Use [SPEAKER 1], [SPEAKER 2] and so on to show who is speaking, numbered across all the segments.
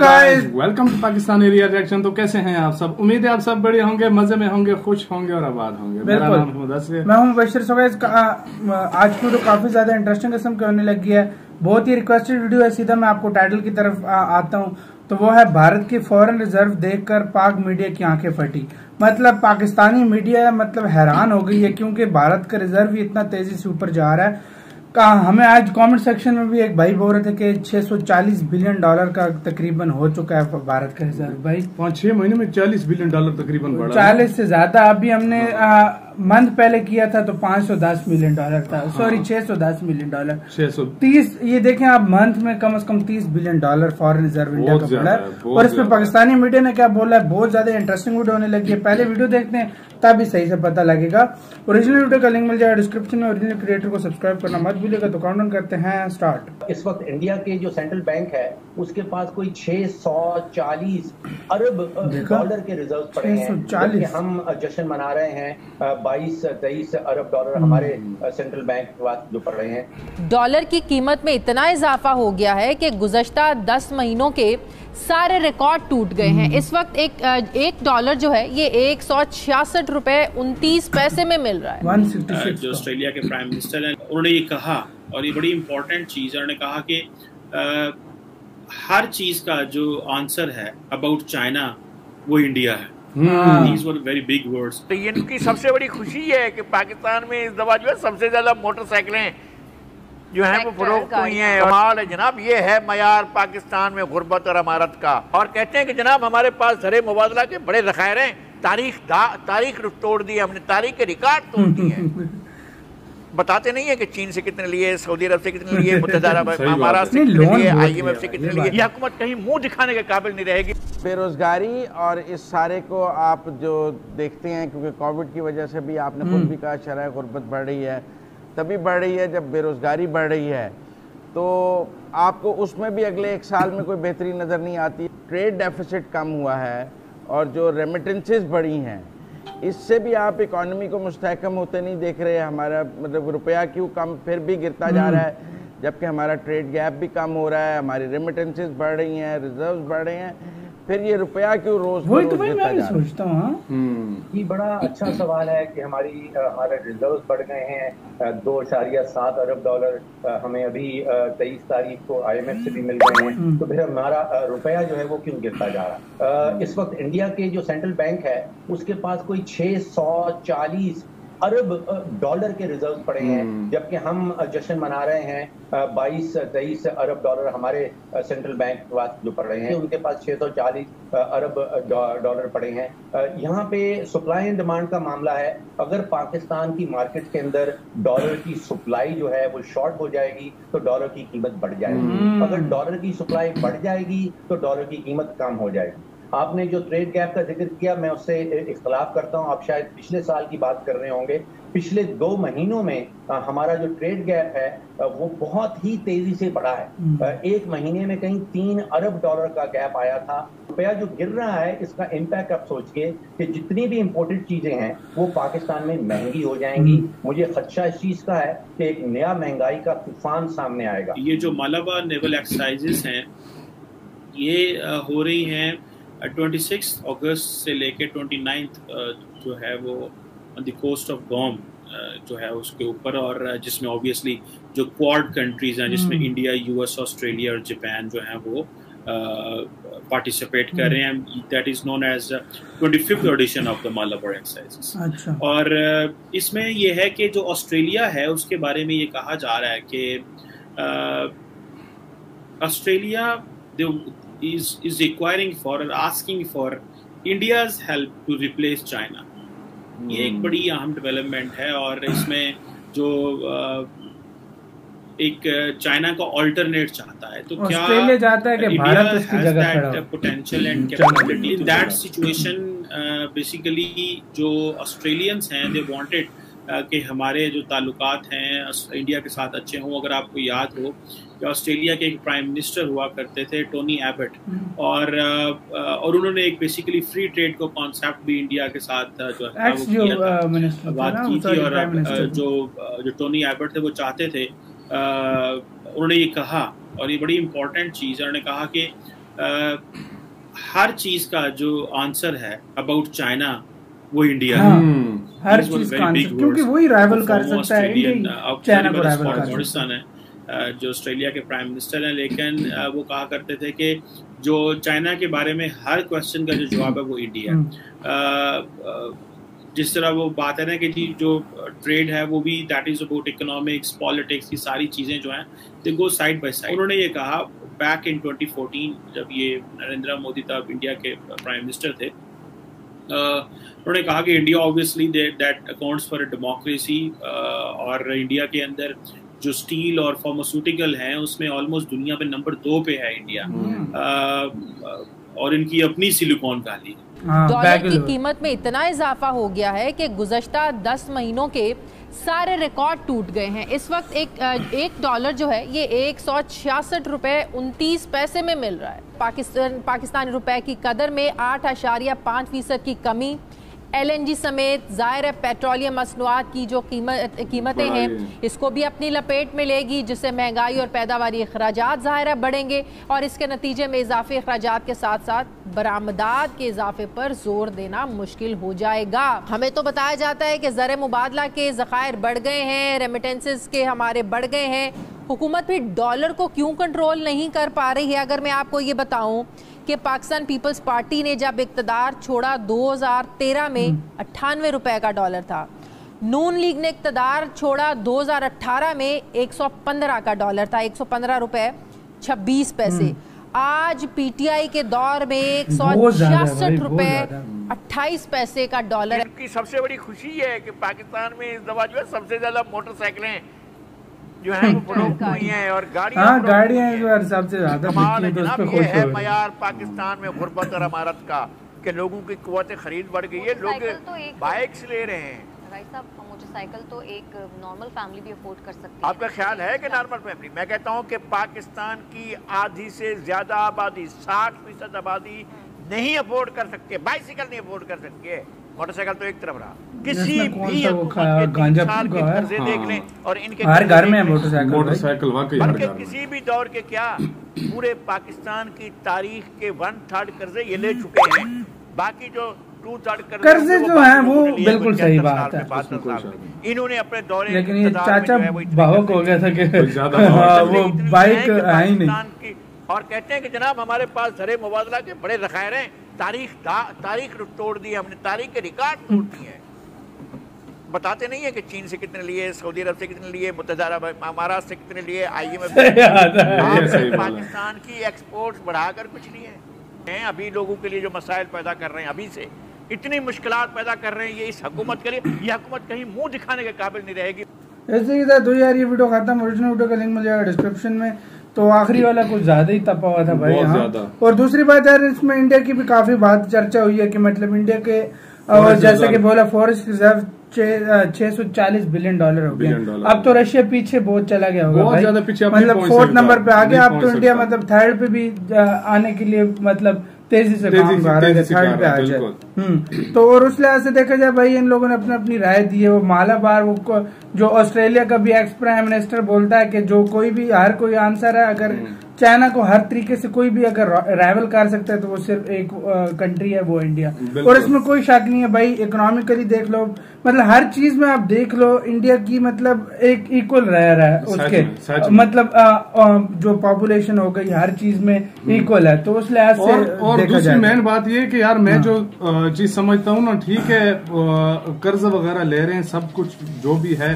[SPEAKER 1] Guys
[SPEAKER 2] welcome to Pakistan area reaction تو کیسے ہیں آپ سب؟ امید ہے آپ سب بڑے ہوں گے مزے میں ہوں گے خوش ہوں گے اور آباد ہوں گے۔
[SPEAKER 1] میں ہوں مبشر سویز آج کی ویڈیو کافی زیادہ انٹرسٹنگ قسم کی ہونے لگی ہے۔ بہت ہی ریکویسٹڈ ویڈیو ہے۔ سیدھا میں آپ کو ٹائٹل کی طرف آتا ہوں۔ تو وہ ہے بھارت کی فورن ریزرو دیکھ کر پاک میڈیا کی آنکھیں پھٹی۔ مطلب پاکستانی میڈیا مطلب حیران ہو گئی ہے کیونکہ بھارت کا ریزرو ہی اتنا تیزی سے اوپر جا رہا ہے۔ ہمیں آج کامنٹ سیکشن میں بھی ایک بھائی بول رہے تھے کہ چھ سو چالیس بلین ڈالر کا تقریباً ہو چکا ہے بھارت کا حساب۔ بھائی
[SPEAKER 2] پانچ چھ مہینے میں چالیس بلین ڈالر تقریباً
[SPEAKER 1] چالیس سے زیادہ ابھی ہم نے منتھ پہلے کیا تھا تو پانچ سو دس ملین ڈالر تھا سوری چھ سو دس ملین ڈالر۔
[SPEAKER 2] چھ سو۔
[SPEAKER 1] تیس یہ دیکھیں آپ منتھ میں کم از کم تیس billion dollar foreign reserve India کا پڑا ہے۔
[SPEAKER 2] اور اس پہ پاکستانی
[SPEAKER 1] میڈیا نے کیا بولا ہے؟ بہت زیادہ انٹرسٹنگ ویڈیو ہونے لگی ہے۔ پہلے ویڈیو دیکھتے ہیں تب بھی صحیح سے پتا لگے گا۔ اوریجنل ویڈیو کا لنک مل جائے گا ڈسکرپشن میں اوریجنل کریٹر کو سبسکرائب کرنا مت بھولے گا۔ تو کاؤنٹ کرتے ہیں اسٹارٹ
[SPEAKER 3] اس وقت انڈیا کے جو سینٹرل بینک ہے اس کے پاس کوئی چھ سو چالیس ارب ڈالر کے ریزرو پڑے ہیں۔ ہم جشن منا رہے ہیں بائیس تیئیس ارب ڈالر ہمارے سینٹرل بینک کے پاس جو پڑ رہے ہیں۔
[SPEAKER 4] ڈالر کی قیمت میں اتنا اضافہ ہو گیا ہے کہ گزشتہ دس مہینوں کے سارے ریکارڈ ٹوٹ گئے ہیں۔ اس وقت ایک ڈالر جو ہے یہ ایک سو چھیاسٹھ روپے انتیس پیسے میں مل رہا
[SPEAKER 1] ہے۔ جو
[SPEAKER 5] آسٹریلیا کے پرائم منسٹر ہیں انہوں نے یہ کہا اور یہ بڑی امپورٹنٹ چیز ہے۔ انہوں نے کہا کہ ہر چیز کا جو آنسر ہے اباؤٹ چائنا وہ انڈیا ہے۔
[SPEAKER 6] تو یہ ان کی سب سے بڑی خوشی ہے کہ پاکستان میں اس دفعہ جو ہے سب سے زیادہ موٹر سائیکلیں جو ہیں وہ فروخت ہوئی ہیں۔ اور جناب یہ ہے معیار پاکستان میں غربت اور امارت کا۔ اور کہتے ہیں کہ جناب ہمارے پاس زر مبادلہ کے بڑے ذخائر ہیں۔ تاریخ دا تاریخ توڑ دی ہم نے تاریخ کے ریکارڈ توڑ
[SPEAKER 1] دی ہیں۔
[SPEAKER 6] بتاتے نہیں ہیں کہ چین سے کتنے لیے سعودی عرب سے کتنے
[SPEAKER 1] لیے
[SPEAKER 6] متحدہ عرب امارات سے
[SPEAKER 1] کتنے لیے آئی ایم ایف سے کتنے لیے۔
[SPEAKER 6] یہ حکومت کہیں منہ دکھانے کے قابل نہیں رہے گی۔
[SPEAKER 7] بے روزگاری اور اس سارے کو آپ جو دیکھتے ہیں کیونکہ کووڈ کی وجہ سے بھی آپ نے خود بھی کہا شرح غربت بڑھ رہی ہے تبھی بڑھ رہی ہے جب بے روزگاری بڑھ رہی ہے۔ تو آپ کو اس میں بھی اگلے ایک سال میں کوئی بہتری نظر نہیں آتی۔ ٹریڈ ڈیفیسٹ کم ہوا ہے اور جو ریمیٹنسز بڑھی ہیں اس سے بھی آپ اکانومی کو مستحکم ہوتے نہیں دیکھ رہے، ہمارا مطلب روپیہ کیوں کم پھر بھی گرتا جا رہا ہے؟ جبکہ ہمارا ٹریڈ گیپ بھی کم ہو رہا ہے، ہماری ریمیٹنسز بڑھ رہی ہیں ریزروز بڑھ رہے ہیں۔ پھر یہ روپیہ کیوں روز وہی تو میں سوچتا
[SPEAKER 1] ہاں۔
[SPEAKER 2] ہوں
[SPEAKER 3] یہ بڑا اچھا سوال ہے کہ ہماری ہمارے ریزروز بڑھ گئے ہیں۔ دو اشاریہ سات ارب ڈالر ہمیں ابھی تیئیس تاریخ کو آئی ایم ایف سے بھی مل گئے ہیں۔ تو پھر ہمارا روپیہ جو ہے وہ کیوں گرتا جا رہا؟ اس وقت انڈیا کے جو سینٹرل بینک ہے اس کے پاس کوئی چھ سو چالیس ارب ڈالر کے ریزرو پڑے ہیں جبکہ ہم جشن منا رہے ہیں بائیس تیئیس ارب ڈالر ہمارے سینٹرل بینک کے پاس جو پڑ رہے ہیں۔ ان کے پاس چھ سو چالیس ارب ڈالر پڑے ہیں۔ یہاں پہ سپلائی اینڈ ڈیمانڈ کا معاملہ ہے۔ اگر پاکستان کی مارکیٹ کے اندر ڈالر کی سپلائی جو ہے وہ شارٹ ہو جائے گی تو ڈالر کی قیمت بڑھ جائے گی۔ اگر ڈالر کی سپلائی بڑھ جائے گی تو ڈالر کی قیمت کم ہو جائے گی۔ آپ نے جو ٹریڈ گیپ کا ذکر کیا میں اس سے اختلاف کرتا ہوں۔ آپ شاید پچھلے سال کی بات کر رہے ہوں گے۔ پچھلے دو مہینوں میں ہمارا جو ٹریڈ گیپ ہے وہ بہت ہی تیزی سے بڑھا
[SPEAKER 1] ہے۔
[SPEAKER 3] ایک مہینے میں کہیں تین ارب ڈالر کا گیپ آیا تھا۔ روپیہ جو گر رہا ہے اس کا امپیکٹ آپ سوچئے کہ جتنی بھی امپورٹڈ چیزیں ہیں وہ پاکستان میں مہنگی ہو جائیں گی۔ مجھے خدشہ اس چیز کا ہے کہ ایک نیا مہنگائی کا طوفان سامنے آئے گا۔
[SPEAKER 5] یہ جو مالابا نیول ایکسرسائز ہیں یہ ہو رہی ہیں ٹوئنٹی سکس اگست سے لے کے ٹوئنٹی نائنتھ جو ہے وہ آن دی کوسٹ آف گوم جو ہے اس کے اوپر اور جس میں اوبیسلی جو کوارڈ کنٹریز ہیں جس میں انڈیا یو ایس آسٹریلیا اور جاپان جو ہیں وہ پارٹیسپیٹ کر رہے ہیں۔ That is known as twenty fifth edition of the Malabar exercise اور اس میں یہ ہے کہ جو آسٹریلیا ہے اس کے بارے میں یہ کہا جا رہا ہے کہ Australia is, is requiring for or asking for India's help to replace China. Hmm.
[SPEAKER 2] یہ ایک
[SPEAKER 5] بڑی اہم ڈیولپمنٹ ہے اور اس میں جو ایک چائنا کا آلٹرنیٹ چاہتا ہے تو کیا
[SPEAKER 1] جاتا ہے کہ بھارت اس کی جگہ کھڑا ہو
[SPEAKER 5] potential and capability in that situation basically جو آسٹریلینس ہیں دے وانٹڈ کہ ہمارے جو تعلقات ہیں انڈیا کے ساتھ اچھے ہوں اگر آپ کو یاد ہو کہ آسٹریلیا کے ایک پرائم منسٹر ہوا کرتے تھے ٹونی ایبٹ اور اور انہوں نے ایک بیسیکلی فری ٹریڈ کو کانسیپٹ بھی انڈیا کے ساتھ جو ہے
[SPEAKER 1] بات کی تھی اور جو
[SPEAKER 5] جو ٹونی ایبٹ تھے وہ چاہتے تھے انہوں نے یہ کہا اور یہ بڑی امپورٹنٹ چیز ہے۔ انہوں نے کہا کہ ہر چیز کا جو آنسر ہے اباؤٹ چائنا وہ انڈیا ہاں
[SPEAKER 1] ہر چیز کیونکہ. وہی رائیول کر سکتا ہے
[SPEAKER 5] چائنا کو رائیول کر Morrison ہے جو آسٹریلیا کے پرائم منسٹر ہیں لیکن وہ کہا کرتے تھے کہ جو چائنا کے بارے میں ہر کوشچن کا جو جواب ہے وہ انڈیا۔ ہے جس طرح وہ بات ہے نا کہ جی جو ٹریڈ ہے وہ بھی that is about economics politics کی ساری چیزیں جو ہیں they go side by side انہوں نے یہ کہا بیک ان 2014 جب یہ نریندر مودی تب انڈیا کے پرائم منسٹر تھے انہوں نے کہا کہ India obviously that accounts for democracy اور انڈیا کے اندر جو اسٹیل اور فارماسوٹیکل ہیں اس میں آلموسٹ دنیا پہ نمبر دو پہ ہے انڈیا اور ان کی اپنی سلیکون کالی ہاں
[SPEAKER 1] ڈالر کی بیگل۔
[SPEAKER 4] قیمت میں اتنا اضافہ ہو گیا ہے کہ گزشتہ دس مہینوں کے سارے ریکارڈ ٹوٹ گئے ہیں۔ اس وقت ایک ایک ڈالر جو ہے یہ ایک سو چھیاسٹھ روپے انتیس پیسے میں مل رہا ہے۔ پاکستان پاکستانی روپے کی قدر میں آٹھ اشاریہ پانچ فیصد کی کمی ایل این جی سمیت ظاہر ہے پیٹرولیم مصنوعات کی جو قیمت قیمتیں ہیں اس کو بھی اپنی لپیٹ میں لے گی جس سے مہنگائی اور پیداواری اخراجات ظاہر ہے بڑھیں گے اور اس کے نتیجے میں اضافی اخراجات کے ساتھ ساتھ برآمدات کے اضافے پر زور دینا مشکل ہو جائے گا۔ ہمیں تو بتایا جاتا ہے کہ زر مبادلہ کے ذخائر بڑھ گئے ہیں ریمیٹنسز کے ہمارے بڑھ گئے ہیں۔ حکومت بھی ڈالر کو کیوں کنٹرول نہیں کر پا رہی ہے؟ اگر میں آپ کو یہ بتاؤں کہ پاکستان پیپلز پارٹی نے جب اقتدار چھوڑا دو ہزار تیرہ میں اٹھانوے روپے کا ڈالر تھا۔ نون لیگ نے اقتدار چھوڑا دو ہزار اٹھارہ میں ایک سو پندرہ کا ڈالر تھا ایک سو پندرہ روپے چھبیس پیسے۔ آج پی ٹی آئی کے دور میں ایک سو چھیاسٹھ روپے۔ اٹھائیس پیسے کا ڈالر۔ ہے ان
[SPEAKER 6] کی سب سے بڑی خوشی ہے کہ پاکستان میں اس دفعہ جو ہے سب سے زیادہ موٹر سائیکلیں جو ہیں وہ فروخت
[SPEAKER 1] ہوئی
[SPEAKER 6] ہیں اور گاڑیاں ہاں گاڑیاں
[SPEAKER 1] سب سے زیادہ کمال جناب یہ ہے معیار
[SPEAKER 6] پاکستان میں غربت اور امارت کا کہ لوگوں کی قوت خرید بڑھ گئی ہے لوگ
[SPEAKER 8] بائکس
[SPEAKER 6] لے رہے ہیں۔
[SPEAKER 9] بھائی صاحب
[SPEAKER 8] موٹر سائیکل تو ایک
[SPEAKER 9] نارمل فیملی بھی افورڈ کر سکتی
[SPEAKER 8] آپ کا خیال ہے کہ
[SPEAKER 6] نارمل فیملی؟ میں کہتا ہوں کہ پاکستان کی آدھی سے زیادہ آبادی ساٹھ فیصد آبادی نہیں افورڈ کر سکتے بائسیکل نہیں افورڈ کر سکتے موٹر سائیکل تو ایک طرف رہا کسی
[SPEAKER 1] بھی؟ قرضے
[SPEAKER 6] دیکھ لیں اور ان کے
[SPEAKER 1] ہر گھر میں۔ Motor cycle motor.
[SPEAKER 2] سائیکل واقعی بلکہ کسی
[SPEAKER 6] بھی دور کے کیا پورے پاکستان کی تاریخ کے ون تھرڈ قرضے یہ لے چکے ہیں باقی جو ٹو تھرڈ قرضے
[SPEAKER 1] جو ہیں وہ بالکل صحیح 76 بات ہے۔ میں،
[SPEAKER 6] 72 اس میں کوئی سال
[SPEAKER 2] شک میں۔
[SPEAKER 6] انہوں نے اپنے دورے لیکن
[SPEAKER 1] یہ چاچا بہوک ہو گیا تھا کہ ہاں، وہ بائک ہے ہی
[SPEAKER 6] نہیں اور کہتے ہیں کہ جناب ہمارے پاس زر مبادلہ کے بڑے ذخائر ہیں تاریخ تاریخ توڑ دی ہے ہم نے تاریخ کے ریکارڈ
[SPEAKER 1] توڑ
[SPEAKER 6] دی ہے بتاتے نہیں ہے کہ چین سے کتنے لیے سعودی عرب سے کتنے لیے متحدہ عرب امارات سے کتنے لیے آئی ایم
[SPEAKER 1] ہے۔
[SPEAKER 2] پاکستان
[SPEAKER 6] کی ایکسپورٹس بڑھا کر کچھ نہیں ہے ابھی لوگوں کے لیے جو مسائل پیدا کر رہے ہیں ابھی سے۔ اتنی مشکلات پیدا کر رہے ہیں یہ اس حکومت کے لیے۔ یہ حکومت کہیں منہ دکھانے کے قابل نہیں رہے گی۔
[SPEAKER 1] ایسے ہی تھا تو یار یہ ویڈیو ختم اوریجنل ویڈیو کا لنک مل جائے گا ڈسکرپشن میں۔ تو آخری والا کچھ زیادہ ہی تپا ہوا تھا بھائی ہاں۔ اور دوسری بات یار اس میں انڈیا کی بھی کافی بات چرچا ہوئی ہے کہ مطلب انڈیا کے اور جیسے کہ۔ بولا فورسٹ ریزرو چھ سو چالیس بلین ڈالر ہو گیا۔ اب تو رشیا پیچھے بہت چلا گیا ہوگا
[SPEAKER 2] مطلب فورتھ نمبر پہ آ گیا نہیں اب تو انڈیا۔
[SPEAKER 1] مطلب تھرڈ پہ بھی آنے کے لیے مطلب تیزی سے کام تھرڈ پہ آ جائے۔ تو اور اس لحاظ سے دیکھا جائے بھائی ان لوگوں نے اپنی اپنی رائے دی ہے وہ مالا بار وہ جو آسٹریلیا کا بھی ایکس پرائم منسٹر بولتا ہے کہ جو کوئی بھی ہر کوئی آنسر ہے اگر چائنا کو ہر طریقے سے کوئی بھی اگر رائول کر سکتا ہے تو وہ صرف ایک کنٹری ہے وہ انڈیا۔ اور اس میں کوئی شک نہیں ہے بھائی اکنامیکلی دیکھ لو۔ مطلب ہر چیز میں آپ دیکھ لو انڈیا کی مطلب ایک ایکول رہ رہا ہے اس کے۔ مطلب جو پاپولیشن ہو گئی ہر چیز میں ایکول ہے۔ تو اس لحاظ سے اور دوسری مین
[SPEAKER 2] بات یہ کہ یار میں جو آ، چیز سمجھتا ہوں نا ٹھیک ہے قرض وغیرہ لے رہے ہیں سب کچھ جو بھی ہے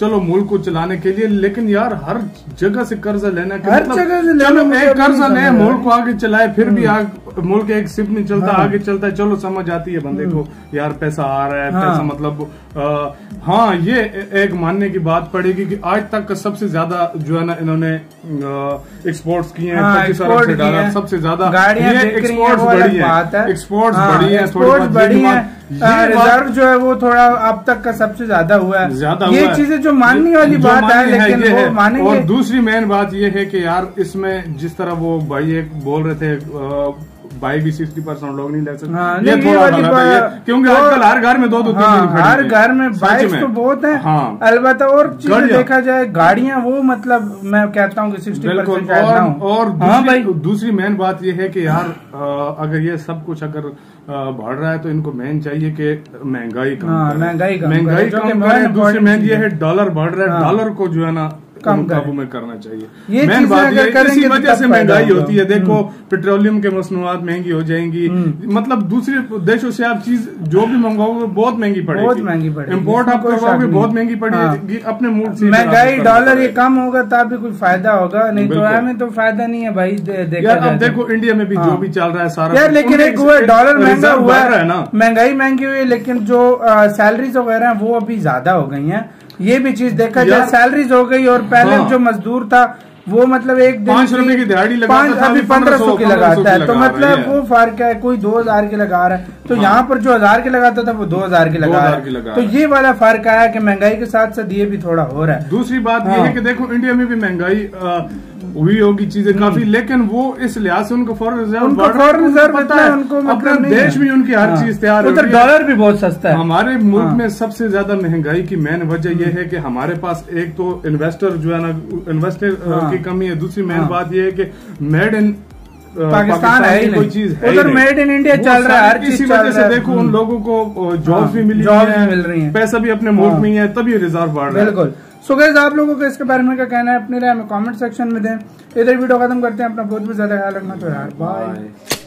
[SPEAKER 2] چلو ملک کو چلانے کے لیے لیکن یار ہر جگہ سے قرض لینا ہر مطلب
[SPEAKER 1] جگہ سے چلو ایک بھی قرض نہیں لے ملک کو
[SPEAKER 2] آگے چلائے پھر بھی آگ- ملک ایک سپ نہیں چلتا ہاں۔ آگے چلتا ہے چلو سمجھ آتی ہے بندے کو یار پیسہ آ رہا ہے ہاں۔ پیسہ مطلب ہاں یہ ایک ماننے کی بات پڑے گی کہ آج تک کا سب سے زیادہ جو ہے نا انہوں نے ایکسپورٹس کیے ہیں ہاں،۔ سب سے زیادہ ایکسپورٹس بڑی ہیں ایکسپورٹس ہاں، بڑی ہیں تھوڑی بڑی ریزرو
[SPEAKER 1] جو ہے وہ تھوڑا اب تک کا سب سے زیادہ ہوا
[SPEAKER 2] ہے یہ۔
[SPEAKER 1] چیزیں جو ماننے والی جو بات ہے لیکن وہ۔ مانیں اور گے
[SPEAKER 2] دوسری مین بات یہ ہے کہ یار اس میں جس طرح وہ بھائی ایک بول رہے تھے بائی بھی سکسٹی پرسینٹ لوگ نہیں لے سکتے. ہاں، کیونکہ آج کل ہر گھر میں دو دو ہاں، ہر گھر میں بائک تو
[SPEAKER 1] بہت ہیں
[SPEAKER 2] ہاں۔
[SPEAKER 1] البتہ اور چیز دیکھا جائے گاڑیاں وہ مطلب میں کہتا ہوں کہ سکسٹی پرسینٹ
[SPEAKER 2] اور دوسری مین بات یہ ہے کہ یار اگر یہ سب کچھ اگر بڑھ رہا ہے تو ان کو مین چاہیے کہ مہنگائی کم مہنگائی مہنگائی کم دوسری مین یہ ہے۔ ڈالر بڑھ رہا ہے ڈالر کو جو ہے نا قابو میں کرنا چاہیے۔ مین بات یہ اسی وجہ سے مہنگائی ہوتی ہے۔ دیکھو پیٹرولیم کے مصنوعات مہنگی ہو جائیں گی۔ مطلب دوسرے دیشوں سے آپ چیز جو بھی منگواؤ گے بہت مہنگی پڑے گی۔
[SPEAKER 1] مہنگی امپورٹ آپ کرواؤ گے بہت
[SPEAKER 2] مہنگی پڑے ہاں۔ گی۔ اپنے موڈ سے۔ مہنگائی ڈالر یہ
[SPEAKER 1] کم ہوگا تب بھی کوئی فائدہ ہوگا۔ نہیں تو ہمیں تو فائدہ نہیں ہے بھائی اب دیکھو
[SPEAKER 2] انڈیا میں بھی ہاں۔ جو بھی چل رہا ہے سارا لیکن ایک ہوئے ڈالر مہنگا ہوا ہے۔
[SPEAKER 1] مہنگائی مہنگی ہوئی لیکن جو سیلریز وغیرہ ہیں وہ ابھی زیادہ ہو گئی ہیں۔ یہ بھی چیز دیکھا جائے سیلریز ہو گئی اور پہلے ہاں۔ جو مزدور تھا وہ مطلب ایک دن پانچ روپے کی
[SPEAKER 2] دہاڑی ابھی پندرہ سو کی لگاتا ہے۔ تو مطلب وہ
[SPEAKER 1] فرق ہے کوئی دو ہزار کی لگا رہا ہے۔ تو ہاں۔ یہاں پر جو ہزار کے لگاتا تھا وہ دو ہزار کے لگا رہا
[SPEAKER 2] ہے۔ تو
[SPEAKER 1] یہ والا فرق آیا کہ مہنگائی کے ساتھ ساتھ یہ بھی تھوڑا ہو رہا ہے۔
[SPEAKER 2] دوسری بات یہ ہے ہاں۔ کہ دیکھو انڈیا میں بھی مہنگائی ہوئی ہوگی چیزیں کافی لیکن وہ اس لحاظ سے ان کو فورن ریزرو پتا ہے اپنا دیش بھی ان کی ہر ہاں۔ چیز تیار ہے ڈالر
[SPEAKER 1] بھی بہت سستا ہے۔
[SPEAKER 2] ہمارے ملک ہاں۔ میں سب سے زیادہ مہنگائی کی مین وجہ یہ ہے کہ ہمارے پاس ایک تو انویسٹر جو ہے نا انویسٹر ہاں۔ کی کمی ہے۔ دوسری مین بات یہ ہے کہ میڈ ان پاکستان ہے ہی نہیں۔ ادھر میڈ
[SPEAKER 1] ان انڈیا چل رہا ہے ہر چیز وجہ سے دیکھو ان
[SPEAKER 2] لوگوں کو جاب بھی مل رہی
[SPEAKER 1] ہیں۔
[SPEAKER 2] پیسہ بھی اپنے ملک میں ہی ہے تبھی ریزرو بڑھ رہا ہے۔
[SPEAKER 1] بالکل۔ سو گیز آپ لوگوں کا اس کے بارے میں کیا کہنا ہے اپنے لیے ہمیں کامنٹ سیکشن میں دیں ادھر ویڈیو ختم کرتے ہیں اپنا بہت بھی زیادہ خیال رکھنا تو یار بائے